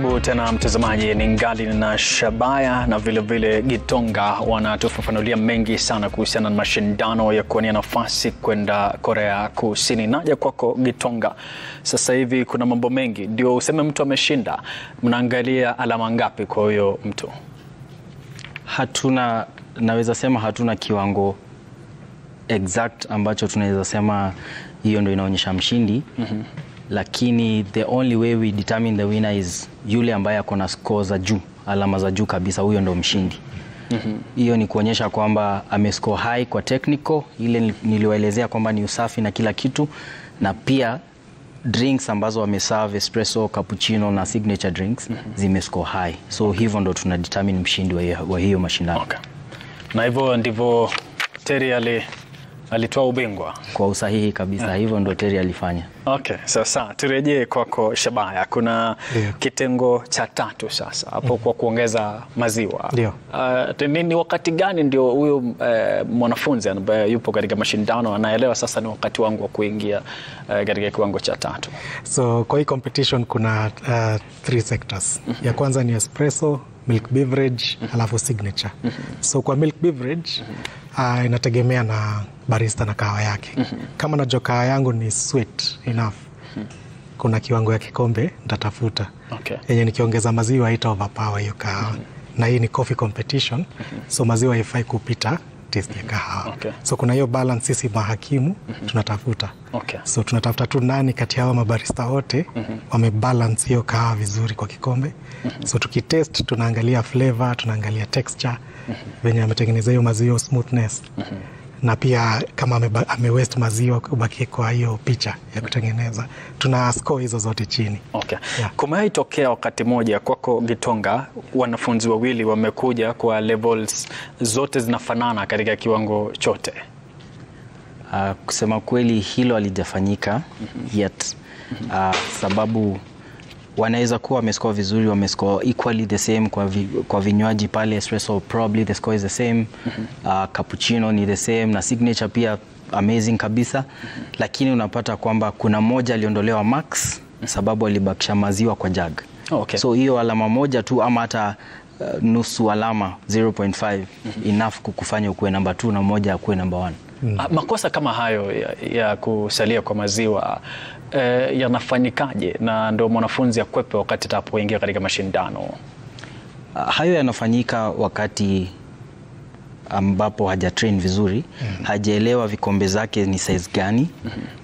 Karibu tena mtazamaji, ni ngali na Shabaya na vilevile vile Gitonga wanatufafanulia mengi sana kuhusiana na mashindano ya kuwania nafasi kwenda Korea Kusini. Naja kwako Gitonga, sasa hivi kuna mambo mengi, ndio useme mtu ameshinda, mnaangalia alama ngapi kwa huyo mtu? Hatuna, naweza sema hatuna kiwango exact ambacho tunaweza sema hiyo ndo inaonyesha mshindi mm-hmm. Lakini the only way we determine the winner is yule ambaye ako na score za juu, alama za juu kabisa, huyo ndo mshindi hiyo. mm-hmm. Ni kuonyesha kwamba amescore high kwa technical, ile niliwaelezea kwamba ni usafi na kila kitu, na pia drinks ambazo wameserve espresso, cappuccino na signature drinks mm-hmm. zimescore high, so okay. hivyo ndo tuna determine mshindi wa hiyo, wa hiyo mashindano Okay. Na hivyo ndivyo Terry ali alitoa ubingwa. kwa usahihi kabisa. Yeah. Hivyo ndio Terry alifanya. Okay, sasa turejee kwako Shabaya. Kuna yeah. kitengo cha tatu sasa hapo mm. kwa kuongeza maziwa. Ndio. Uh, ni, ni wakati gani ndio huyo uh, mwanafunzi ambaye yupo katika mashindano anaelewa sasa ni wakati wangu wa kuingia uh, katika kiwango cha tatu? So kwa hii competition kuna uh, three sectors. Mm -hmm. Ya kwanza ni espresso, milk beverage, alafu signature. So kwa milk beverage uh, inategemea na barista na kahawa yake. Kama najua kahawa yangu ni sweet enough, kuna kiwango ya kikombe nitatafuta. Okay. yenye nikiongeza maziwa ita overpower hiyo kahawa. Na hii ni coffee competition. So maziwa haifai kupita taste ya kahawa Okay. so kuna hiyo balance sisi mahakimu mm -hmm. tunatafuta Okay. so tunatafuta tu nani kati ya hawa mabarista wote mm -hmm. wamebalance hiyo kahawa vizuri kwa kikombe Mm -hmm. so tukitest tunaangalia flavor tunaangalia texture mm -hmm. venye ametengeneza hiyo maziwa smoothness na pia kama ame amewest maziwa kubaki kwa hiyo picha ya kutengeneza tuna score hizo zote chini Okay. Yeah. Kumewahi tokea wakati moja kwako Gitonga, wanafunzi wawili wamekuja kwa levels zote zinafanana katika kiwango chote? Uh, kusema kweli hilo halijafanyika yet uh, sababu wanaweza kuwa wamescore vizuri, wamescore equally the same kwa, vi, kwa vinywaji pale. Espresso probably the score is the same uh, cappuccino ni the same na signature pia amazing kabisa, lakini unapata kwamba kuna mmoja aliondolewa max sababu alibakisha maziwa kwa jug. oh, Okay. So hiyo alama moja tu ama hata uh, nusu alama 0.5 mm -hmm. enough kukufanya ukuwe namba 2 na moja akuwe namba 1. Ah, Makosa kama hayo ya, ya kusalia kwa maziwa eh, yanafanyikaje? Na ndio mwanafunzi akwepe wakati atapoingia katika mashindano? Uh, hayo yanafanyika wakati ambapo haja hajatrain vizuri hajaelewa vikombe zake ni size gani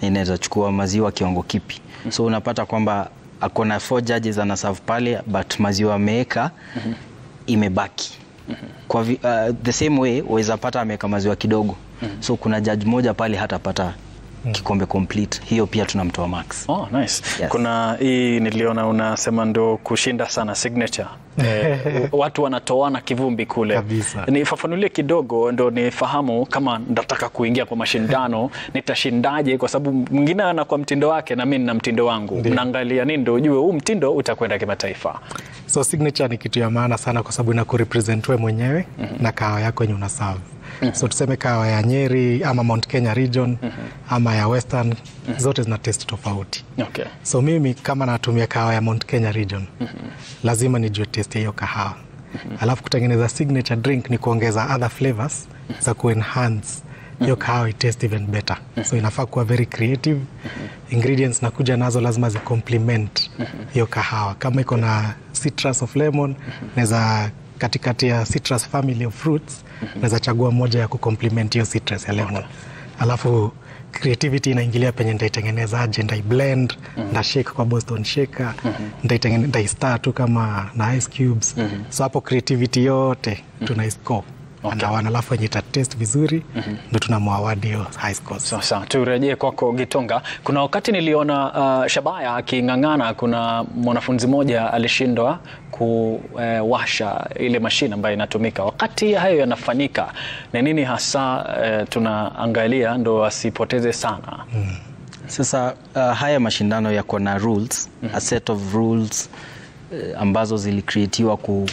na inaweza chukua maziwa kiwango kipi. Hmm. so unapata kwamba akona four judges anasave pale but maziwa ameweka imebaki kwa vi, uh, the same way waweza pata ameweka maziwa kidogo. So kuna judge moja pale hatapata kikombe complete hiyo pia tunamtoa max Oh, nice. Yes. Kuna hii niliona unasema ndo kushinda sana signature. Eh, watu wanatoana kivumbi kule. Kabisa. Nifafanulie kidogo ndo nifahamu kama ndataka kuingia kwa mashindano nitashindaje, kwa sababu mwingine ana kwa mtindo wake na mimi nina mtindo wangu. Mnaangalia nini ndo ujue huu mtindo utakwenda kimataifa? so signature ni kitu ya maana sana kwa sababu inakurepresent we mwenyewe mm -hmm. na kahawa yako yenye serve so tuseme kawa ya Nyeri ama Mount Kenya region mm -hmm. ama ya Western mm -hmm. zote zina test tofauti Okay. so mimi kama natumia kawa ya Mount Kenya region mm -hmm. lazima nijue test hiyo kahawa mm -hmm. alafu kutengeneza signature drink ni kuongeza other flavors mm -hmm. za kuenhance hiyo kahawa itaste even better so inafaa kuwa very creative ingredients nakuja nazo lazima zi complement hiyo kahawa kama iko na citrus of lemon naweza katikati ya citrus family of fruits naweza chagua moja ya kucomplement hiyo citrus ya lemon. Alafu creativity inaingilia penye nitaitengeneza aje, ndaiblend ndashake kwa boston shaker mm -hmm. ndaistar tu kama na ice cubes. Mm -hmm. so hapo creativity yote tunaiscore andawana alafu wenye itatest vizuri ndo tunamwawadi hiyo high scores Sasa turejee kwako Gitonga. Kuna wakati niliona uh, Shabaya aking'ang'ana, kuna mwanafunzi mmoja alishindwa kuwasha ile mashine ambayo inatumika. Wakati hayo yanafanyika, ni nini hasa uh, tunaangalia ndo asipoteze sana? mm. Sasa uh, haya mashindano yako na rules mm -hmm. a set of rules uh, ambazo zilikreatiwa ku,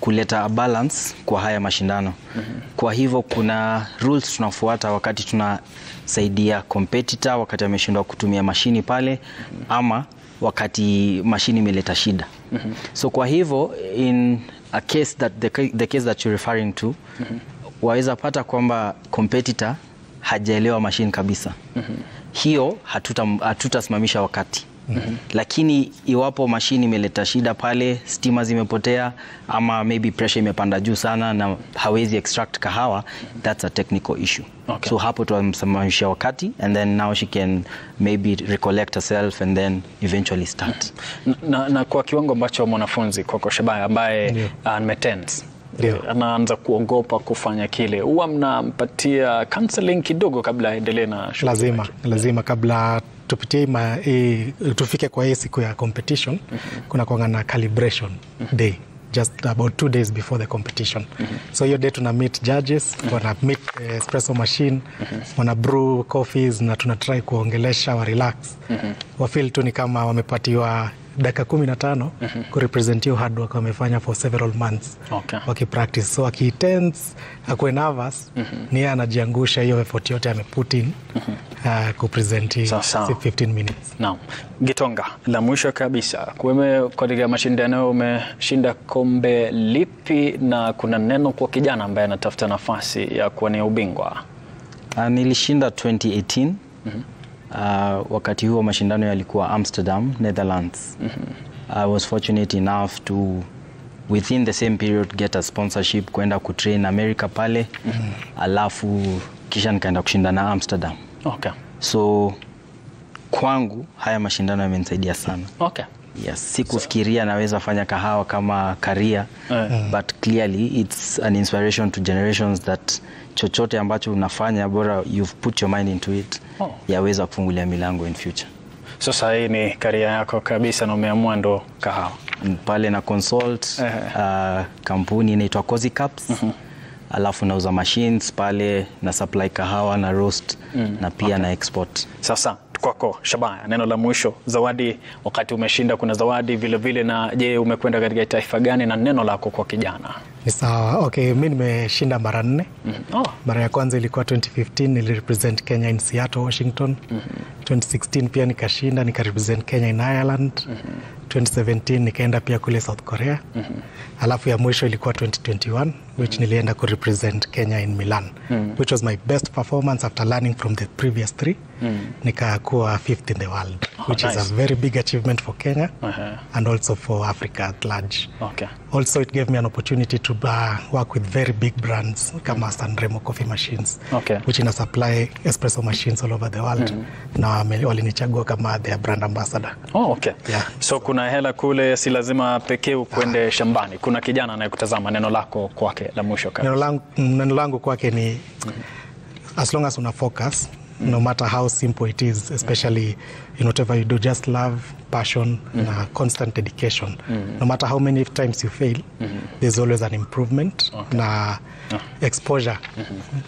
kuleta a balance kwa haya mashindano mm -hmm. kwa hivyo kuna rules tunafuata wakati tunasaidia competitor wakati ameshindwa kutumia mashini pale mm -hmm. ama wakati mashini imeleta shida mm -hmm. so kwa hivyo in a case that the, the case that you're referring to mm -hmm. waweza pata kwamba competitor hajaelewa mashini kabisa mm -hmm. hiyo hatuta- hatutasimamisha wakati lakini iwapo mashini imeleta shida pale stima zimepotea ama maybe pressure imepanda juu sana na hawezi extract kahawa that's a technical issue Okay. so hapo tutamsimamisha wakati and then now she can maybe recollect herself and then eventually start na, na na kwa kiwango ambacho mwanafunzi kwako Shabaya ambaye yeah. ametense Ndio. anaanza kuogopa kufanya kile, huwa mnampatia counseling kidogo kabla aendelee na shughuli lazima lazima kabla tupitie ma- e, tufike kwa hii siku ya competition mm -hmm. kuna kwanga na calibration mm -hmm. day just about two days before the competition. So hiyo day tuna meet judges wana meet uh, espresso machine wana brew coffees na tuna try kuongelesha wa relax. Wafeel tu ni kama wamepatiwa dakika kumi na tano kurepresent hiyo hard work wamefanya for several months Okay. wakipractice so akitense akuwe nervous ni yeye anajiangusha hiyo effort yote ameput in uh, kupresent hii Sawa, sawa. 15 minutes Naam. Gitonga, la mwisho kabisa, kuweme katika mashindano umeshinda kombe lipi na kuna neno kwa kijana ambaye anatafuta nafasi ya kuwania ubingwa? Uh, nilishinda 2018 uh, wakati huo mashindano yalikuwa Amsterdam, Netherlands. Mm -hmm. I was fortunate enough to within the same period get a sponsorship kwenda kutrain America pale Mm -hmm. alafu kisha nikaenda kushindana Amsterdam. Okay. So kwangu haya mashindano yamenisaidia sana. Okay. Yes, sikufikiria naweza fanya kahawa kama career uh, but clearly it's an inspiration to generations that chochote ambacho unafanya bora you've put your mind into it Oh. yaweza kufungulia milango in future. Sasa hii ni karia yako kabisa na umeamua ndo kahawa. Pale na consult Ehe. uh, kampuni inaitwa Cozy Cups alafu nauza machines pale na supply kahawa na roast mm, na pia okay. na export. Sasa kwako Shabaya, neno la mwisho, zawadi. Wakati umeshinda kuna zawadi vile vile, na je, umekwenda katika taifa gani, na neno lako kwa kijana? Ni sawa. Okay mi nimeshinda mara nne. Oh, mara ya kwanza ilikuwa 2015 nilirepresent kenya in seattle washington. Mm -hmm. 2016 pia nikashinda nikarepresent kenya in ireland 2017 nikaenda pia kule south korea mm -hmm. alafu ya mwisho ilikuwa 2021 which nilienda kurepresent kenya in milan mm -hmm. which was my best performance after learning from the previous three mm -hmm. nikakuwa fifth in the world oh, which nice. is a very big achievement for kenya uh -huh. and also for africa at large okay. Also, it gave me an opportunity to uh, work with very big brands kama Sanremo coffee machines Okay. which ina supply espresso machines all over the world mm -hmm. na walinichagua kama their brand ambassador. Oh, okay. Yeah. So kuna hela kule, si lazima pekee ukwende shambani. Kuna kijana anayekutazama, neno lako kwake la mwisho kabisa. Neno langu, neno langu kwake ni as long as una focus no matter how simple it is especially in whatever you do just love passion mm. na constant dedication mm -hmm. no matter how many times you fail mm -hmm. there's always an improvement okay. na exposure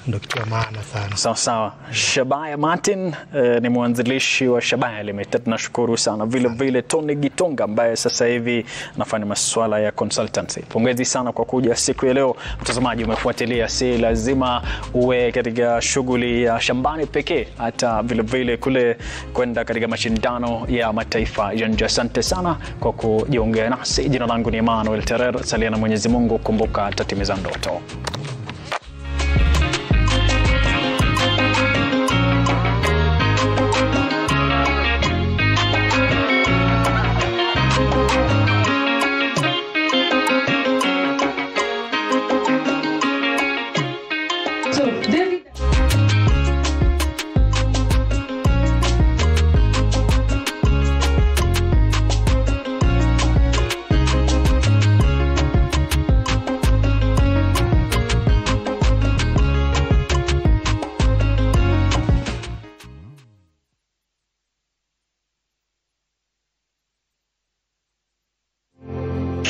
ndo kitu ya maana sana Sawa sawa. Shabaya Martin uh, ni mwanzilishi wa Shabaya Limited. Nashukuru sana vile vile Tony Gitonga ambaye sasa hivi anafanya masuala ya consultancy. Pongezi sana kwa kuja siku ya leo. Mtazamaji, umefuatilia, si lazima uwe katika shughuli ya shambani pekee, hata vile vile kule kwenda katika mashindano ya mataifa nje. Asante sana kwa kujiongea nasi. Jina langu ni Emmanuel Terer. Salia na Mwenyezi Mungu, kumbuka tatimiza ndoto.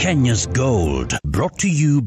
Kenya's Gold, brought to you by